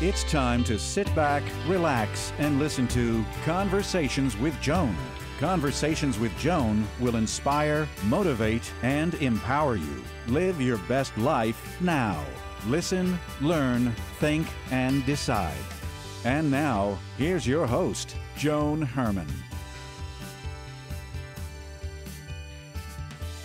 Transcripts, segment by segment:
It's time to sit back, relax, and listen to Conversations with Joan. Conversations with Joan will inspire, motivate, and empower you. Live your best life now. Listen, learn, think, and decide. And now, here's your host, Joan Herman.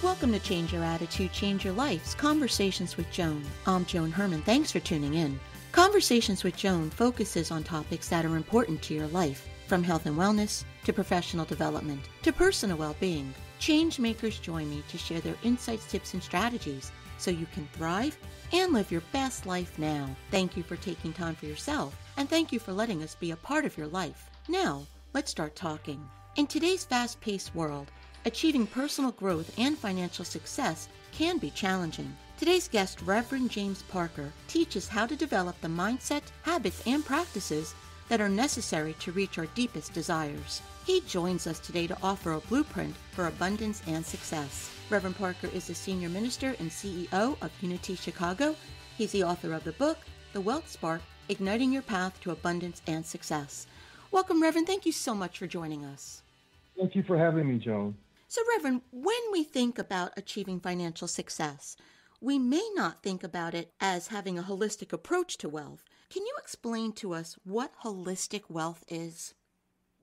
Welcome to Change Your Attitude, Change Your Life's Conversations with Joan. I'm Joan Herman. Thanks for tuning in. Conversations with Joan focuses on topics that are important to your life, from health and wellness to professional development to personal well being. Change makers join me to share their insights, tips, and strategies so you can thrive and live your best life now. Thank you for taking time for yourself, and thank you for letting us be a part of your life. Now, let's start talking. In today's fast paced world, achieving personal growth and financial success can be challenging. Today's guest, Reverend James Parker, teaches how to develop the mindset, habits, and practices that are necessary to reach our deepest desires. He joins us today to offer a blueprint for abundance and success. Reverend Parker is the senior minister and CEO of Unity Chicago. He's the author of the book, The Wealth Spark Igniting Your Path to Abundance and Success. Welcome, Reverend. Thank you so much for joining us. Thank you for having me, Joan. So, Reverend, when we think about achieving financial success, we may not think about it as having a holistic approach to wealth. Can you explain to us what holistic wealth is?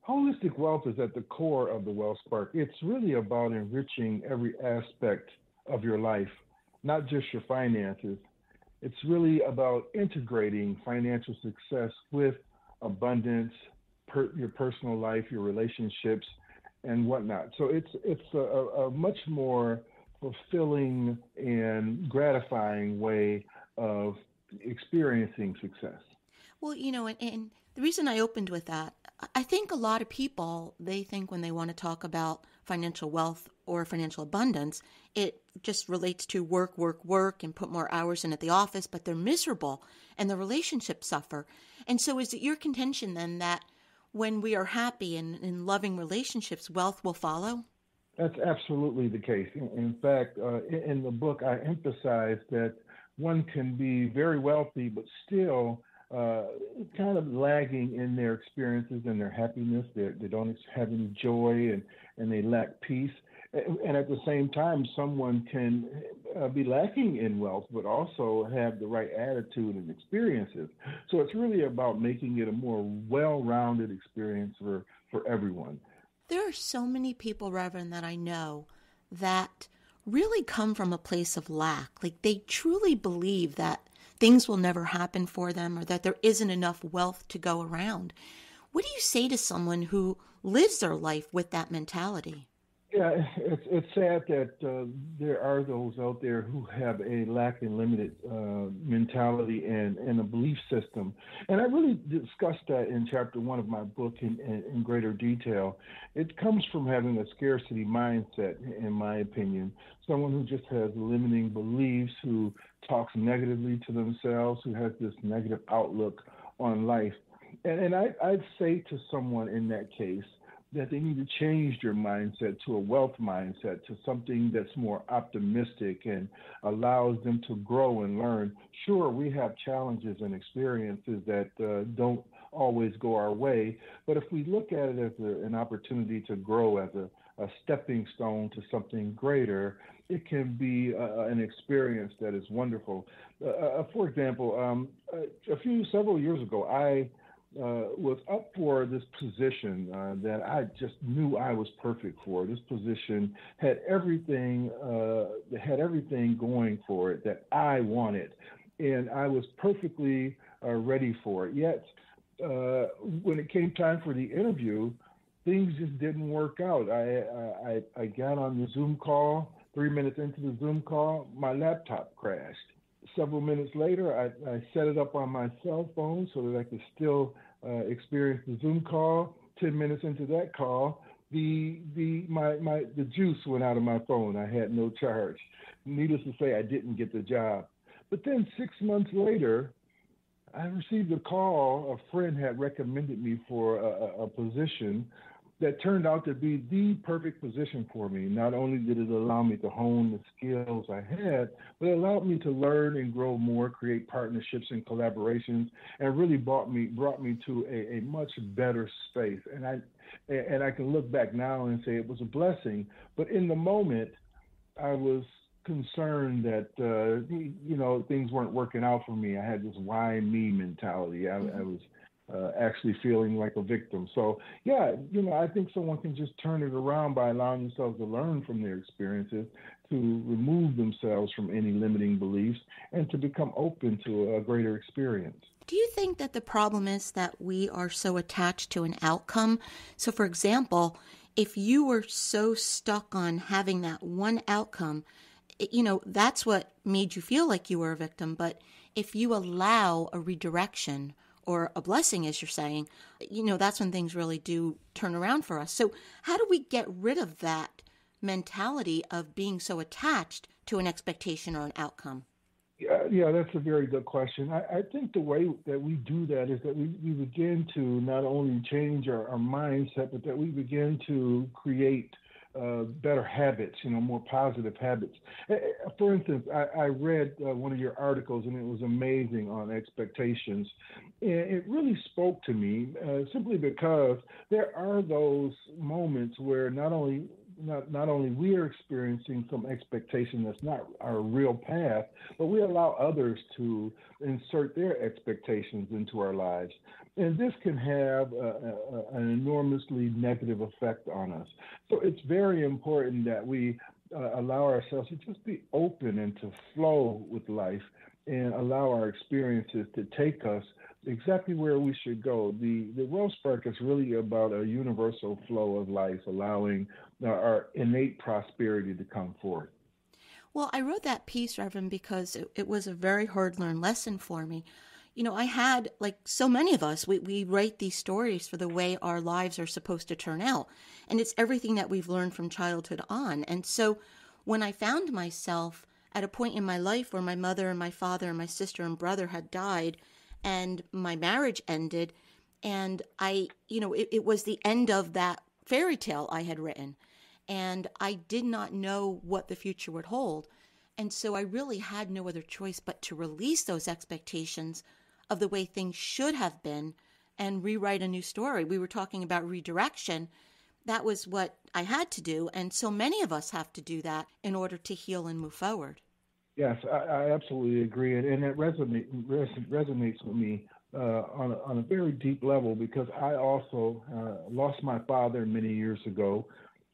Holistic wealth is at the core of the Wealth Spark. It's really about enriching every aspect of your life, not just your finances. It's really about integrating financial success with abundance, per, your personal life, your relationships, and whatnot. So it's it's a, a much more fulfilling and gratifying way of experiencing success. Well, you know, and, and, the reason I opened with that, I think a lot of people, they think when they want to talk about financial wealth or financial abundance, it just relates to work, work, work and put more hours in at the office, but they're miserable and the relationships suffer. And so is it your contention then that when we are happy and in loving relationships, wealth will follow? That's absolutely the case. In fact, uh, in the book, I emphasize that one can be very wealthy, but still uh, kind of lagging in their experiences and their happiness. They're, they do not have any joy and, and they lack peace. And at the same time, someone can uh, be lacking in wealth, but also have the right attitude and experiences. So it's really about making it a more well rounded experience for, for everyone. There are so many people, Reverend, that I know that really come from a place of lack. Like they truly believe that things will never happen for them or that there isn't enough wealth to go around. What do you say to someone who lives their life with that mentality? Yeah, it's it's sad that uh, there are those out there who have a lack and limited uh, mentality and, and a belief system, and I really discussed that in chapter one of my book in, in, in greater detail. It comes from having a scarcity mindset, in my opinion. Someone who just has limiting beliefs, who talks negatively to themselves, who has this negative outlook on life, and, and I, I'd say to someone in that case that they need to change their mindset to a wealth mindset, to something that's more optimistic and allows them to grow and learn. Sure, we have challenges and experiences that uh, don't always go our way, but if we look at it as a, an opportunity to grow, as a, a, stepping stone to something greater, it can be uh, an experience that is wonderful. Uh, uh for example, um, a few several years ago, I uh, was up for this position uh, that I just knew I was perfect for. This position had everything uh, had everything going for it that I wanted, and I was perfectly uh, ready for it. Yet, uh, when it came time for the interview, things just didn't work out. I, I I got on the Zoom call. Three minutes into the Zoom call, my laptop crashed several minutes later, I, I, set it up on my cell phone so that I could still uh, experience the Zoom call. Ten minutes into that call, the the my my the juice went out of my phone. I had no charge. Needless to say, I didn't get the job. But then six months later, I received a call. A friend had recommended me for a, a position, that turned out to be the perfect position for me. Not only did it allow me to hone the skills I had, but it allowed me to learn and grow more, create partnerships and collaborations, and really brought me brought me to a, a much better space. And I and I can look back now and say it was a blessing. But in the moment, I was concerned that uh, you know things weren't working out for me. I had this why me mentality. I, I was uh, actually feeling like a victim. So, yeah, you know, I think someone can just turn it around by allowing themselves to learn from their experiences, to remove themselves from any limiting beliefs, and to become open to a greater experience. Do you think that the problem is that we are so attached to an outcome? So, for example, if you were so stuck on having that one outcome, you know, that's what made you feel like you were a victim. But if you allow a redirection or a blessing, as you're saying, you know, that's when things really do turn around for us. So, how do we get rid of that mentality of being so attached to an expectation or an outcome? Yeah, yeah, that's a very good question. I, I think the way that we do that is that we, we begin to not only change our, our mindset, but that we begin to create uh, better habits, you know, more positive habits. For instance, I, I read uh, one of your articles and it was amazing on expectations. It really spoke to me uh, simply because there are those moments where not only not, not only we are experiencing some expectation that's not our real path, but we allow others to insert their expectations into our lives. And this can have a, a, an enormously negative effect on us. So it's very important that we uh, allow ourselves to just be open and to flow with life and allow our experiences to take us exactly where we should go. The the Wealth Spark is really about a universal flow of life, allowing our innate prosperity to come forth. Well, I wrote that piece, Reverend, because it, it was a very hard learned lesson for me. You know, I had, like so many of us, we, we write these stories for the way our lives are supposed to turn out. And it's everything that we've learned from childhood on. And so when I found myself at a point in my life where my mother and my father and my sister and brother had died and my marriage ended, and I, you know, it, it was the end of that fairy tale I had written and I did not know what the future would hold. And so I really had no other choice but to release those expectations of the way things should have been and rewrite a new story. We were talking about redirection. That was what I had to do. And so many of us have to do that in order to heal and move forward. Yes, I, I absolutely agree. And and it resonate, resonates with me uh, on, a, on a very deep level because I also uh, lost my father many years ago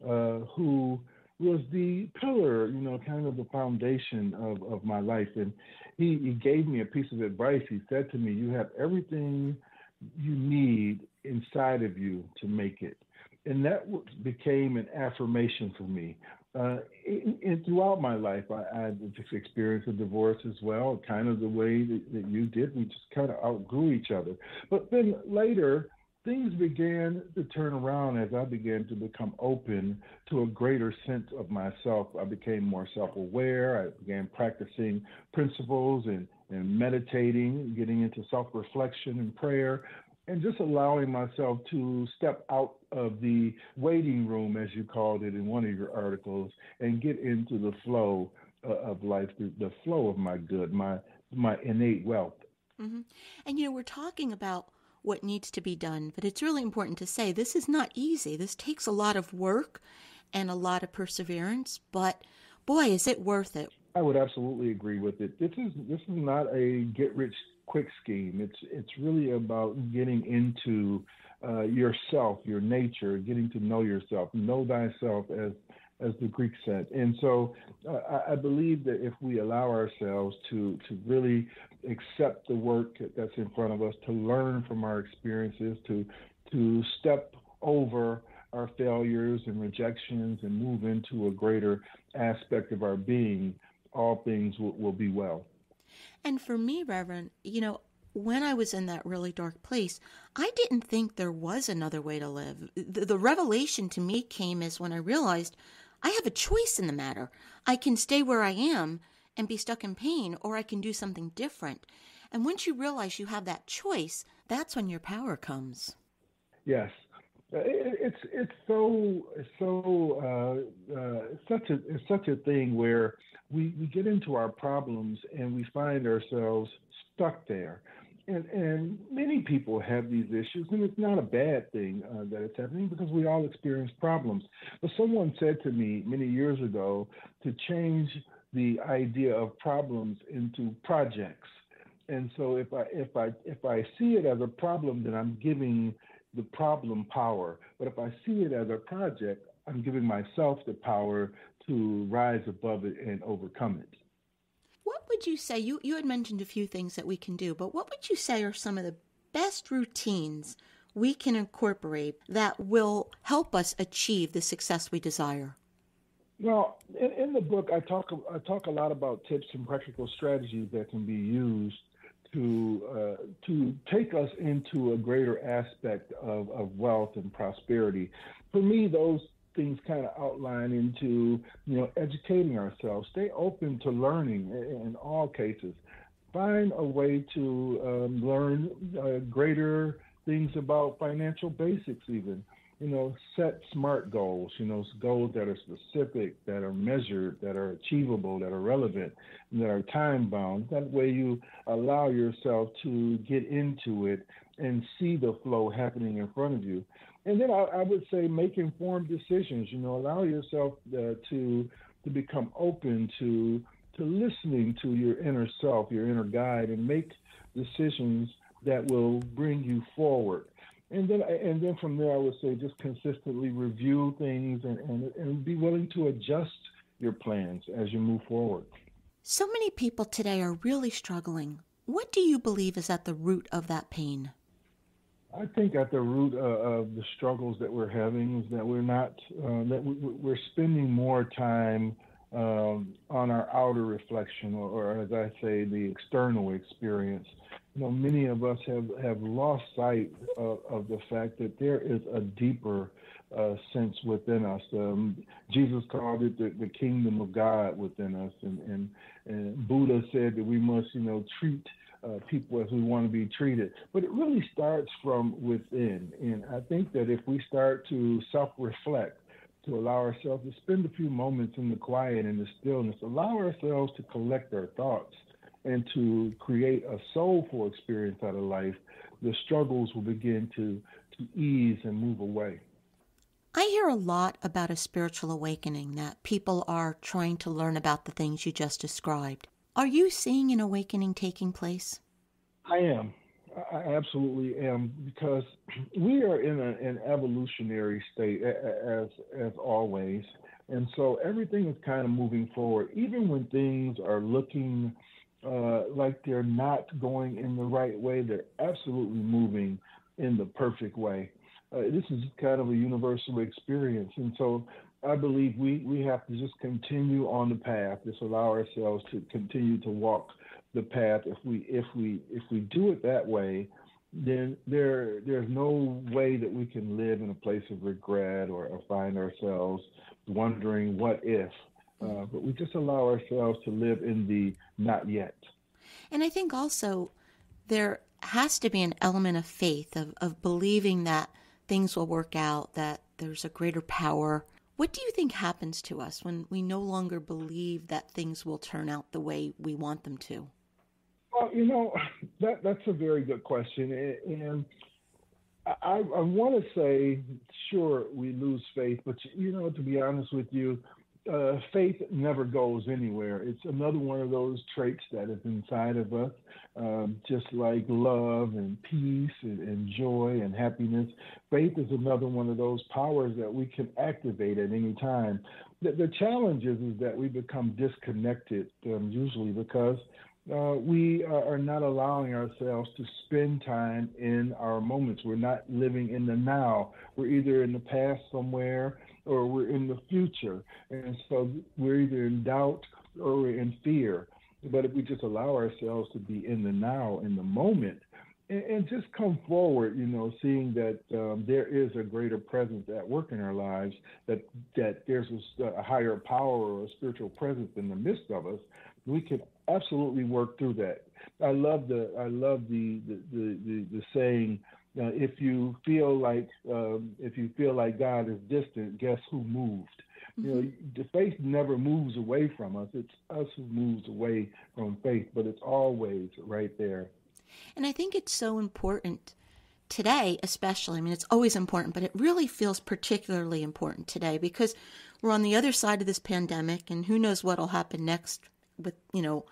uh, who was the pillar, you know, kind of the foundation of, of my life. And he, he gave me a piece of advice. He said to me, You have everything you need inside of you to make it. And that became an affirmation for me. Uh, and throughout my life, I, I experienced a divorce as well, kind of the way that, that you did. We just kind of outgrew each other. But then later, things began to turn around as I began to become open to a greater sense of myself. I became more self aware. I began practicing principles and, and meditating, getting into self reflection and prayer, and just allowing myself to step out of the waiting room, as you called it in one of your articles, and get into the flow uh, of life, the, the, flow of my good, my my innate wealth. Mm-hmm. And you know, we're talking about what needs to be done. But it's really important to say this is not easy. This takes a lot of work and a lot of perseverance, but boy, is it worth it. I would absolutely agree with it. This is this is not a get rich quick scheme. It's it's really about getting into uh, yourself, your nature, getting to know yourself, know thyself, as as the Greek said. And so uh, I, I believe that if we allow ourselves to to really accept the work that's in front of us, to learn from our experiences, to to step over our failures and rejections and move into a greater aspect of our being, all things will, will be well. And for me, Reverend, you know, when I was in that really dark place, I didn't think there was another way to live. The, the, revelation to me came as when I realized I have a choice in the matter. I can stay where I am and be stuck in pain, or I can do something different. And once you realize you have that choice, that's when your power comes. Yes. It's it's so so uh, uh, such a it's such a thing where we we get into our problems and we find ourselves stuck there. And, and many people have these issues, and it's not a bad thing uh, that it's happening because we all experience problems. But someone said to me many years ago to change the idea of problems into projects. And so if I if I if I see it as a problem, then I'm giving the problem power. But if I see it as a project, I'm giving myself the power to rise above it and overcome it. What would you say? You, you had mentioned a few things that we can do, but what would you say are some of the best routines we can incorporate that will help us achieve the success we desire? Well, in, in the book, I talk I talk a lot about tips and practical strategies that can be used to uh, to take us into a greater aspect of, of wealth and prosperity. For me, those things kind of outline into you know educating ourselves. Stay open to learning in, all cases. Find a way to um, learn uh, greater things about financial basics, even you know, set smart goals, you know, goals that are specific, that are measured, that are achievable, that are relevant, that are time bound. That way you allow yourself to get into it and see the flow happening in front of you. And then I, I would say make informed decisions, you know, allow yourself uh, to to become open to to listening to your inner self, your inner guide, and make decisions that will bring you forward and then and then from there, I would say just consistently review things and, and, and be willing to adjust your plans as you move forward. So many people today are really struggling. What do you believe is at the root of that pain? I think at the root uh, of the struggles that we're having is that we're not uh, that we, are spending more time um, on our outer reflection, or, or, as I say, the external experience, you know, many of us have, have lost sight of, of the fact that there is a deeper uh, sense within us. Um, Jesus called it the, the, kingdom of God within us, and, and, and Buddha said that we must, you know, treat uh, people as we want to be treated. But it really starts from within, and I think that if we start to self-reflect, to allow ourselves to spend a few moments in the quiet and the stillness, allow ourselves to collect our thoughts and to create a soulful experience out of life, the struggles will begin to, to ease and move away. I hear a lot about a spiritual awakening that people are trying to learn about the things you just described. Are you seeing an awakening taking place? I am. I absolutely am because we are in a, an evolutionary state as as always, and so everything is kind of moving forward. Even when things are looking uh, like they're not going in the right way. They're absolutely moving in the perfect way. Uh, this is kind of a universal experience, and so I believe we we have to just continue on the path. Just allow ourselves to continue to walk the path. If we if we if we do it that way, then there there's no way that we can live in a place of regret or, or find ourselves wondering what if. Uh, but we just allow ourselves to live in the not yet. And I think also there has to be an element of faith, of, of believing that things will work out, that there's a greater power. What do you think happens to us when we no longer believe that things will turn out the way we want them to? Well, you know, that that's a very good question, and I, I want to say, sure, we lose faith, but you know, to be honest with you, uh, faith never goes anywhere. It's another one of those traits that is inside of us, um, just like love and peace and, and, joy and happiness. Faith is another one of those powers that we can activate at any time. The, the challenge is, is that we become disconnected, um, usually because uh, we are not allowing ourselves to spend time in our moments. We're not living in the now. We're either in the past somewhere or we're in the future. And so we're either in doubt or we're in fear. But if we just allow ourselves to be in the now, in the moment, and, and just come forward, you know, seeing that um, there is a greater presence at work in our lives, that that there's a, a higher power or a spiritual presence in the midst of us, we can absolutely work through that. I love the I love the the the, the, the saying Now, if you feel like um, if you feel like God is distant, guess who moved? You know, mm-hmm. the faith never moves away from us. It's us who moves away from faith, but it's always right there. And I think it's so important today, especially. I mean, it's always important, but it really feels particularly important today because we're on the other side of this pandemic, and who knows what'll happen next with, you know,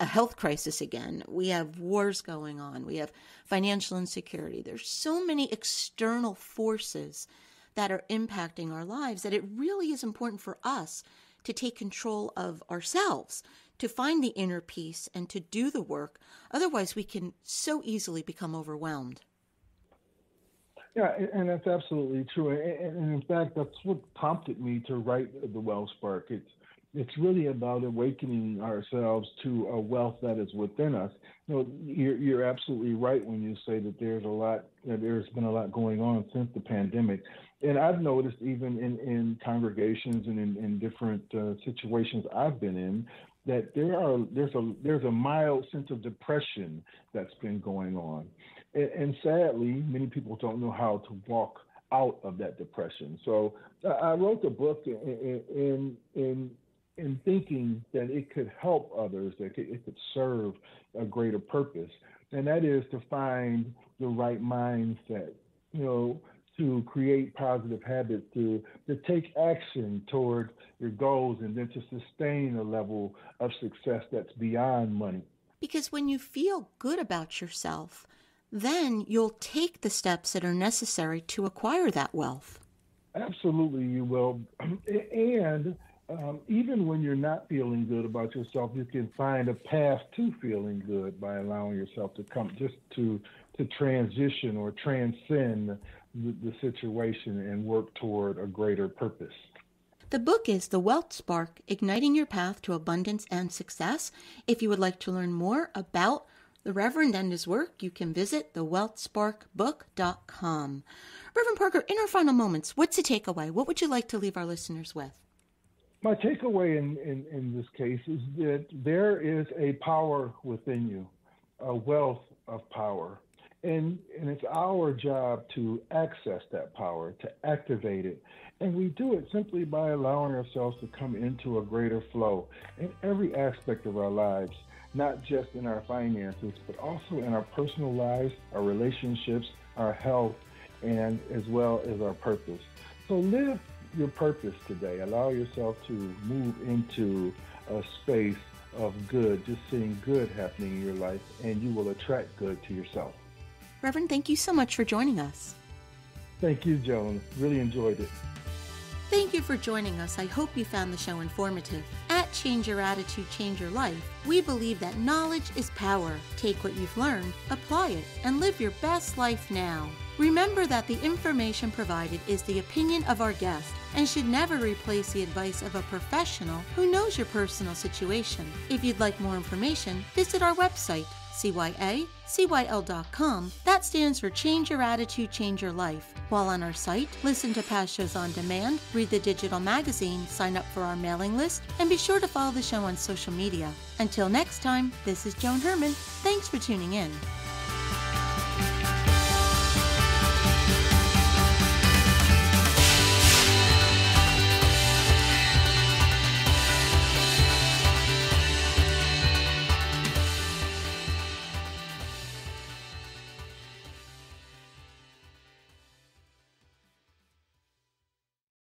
a health crisis again. We have wars going on. We have financial insecurity. There's so many external forces that are impacting our lives that it really is important for us to take control of ourselves, to find the inner peace and to do the work. Otherwise, we can so easily become overwhelmed. Yeah, and that's absolutely true. And in fact, that's what prompted me to write the Wealth Spark. It's it's really about awakening ourselves to a wealth that is within us. You know, you're, you're absolutely right when you say that there's a lot, there's been a lot going on since the pandemic. And I've noticed even in, in congregations and in, in different uh, situations I've been in, that there are there's a there's a mild sense of depression that's been going on, and, and sadly, many people don't know how to walk out of that depression. So uh, I wrote the book in in, in in thinking that it could help others, that it could serve a greater purpose, and that is to find the right mindset, you know, to create positive habits, to to take action toward your goals, and then to sustain a level of success that's beyond money. Because when you feel good about yourself, then you'll take the steps that are necessary to acquire that wealth. Absolutely, you will. And um, even when you're not feeling good about yourself, you can find a path to feeling good by allowing yourself to come just to to transition or transcend the, the situation and work toward a greater purpose. The book is The Wealth Spark Igniting Your Path to Abundance and Success. If you would like to learn more about the Reverend and his work, you can visit thewealthsparkbook.com. Reverend Parker, in our final moments, what's the takeaway? What would you like to leave our listeners with? My takeaway in, in, in this case is that there is a power within you, a wealth of power. And, and it's our job to access that power, to activate it. And we do it simply by allowing ourselves to come into a greater flow in every aspect of our lives, not just in our finances, but also in our personal lives, our relationships, our health, and as well as our purpose. So live your purpose today. Allow yourself to move into a space of good, just seeing good happening in your life, and you will attract good to yourself. Reverend, thank you so much for joining us. Thank you, Joan. Really enjoyed it. Thank you for joining us. I hope you found the show informative. At Change Your Attitude, Change Your Life, we believe that knowledge is power. Take what you've learned, apply it, and live your best life now. Remember that the information provided is the opinion of our guest and should never replace the advice of a professional who knows your personal situation. If you'd like more information, visit our website, CYACYL.com. That stands for Change Your Attitude, Change Your Life. While on our site, listen to past shows on demand, read the digital magazine, sign up for our mailing list, and be sure to follow the show on social media. Until next time, this is Joan Herman. Thanks for tuning in.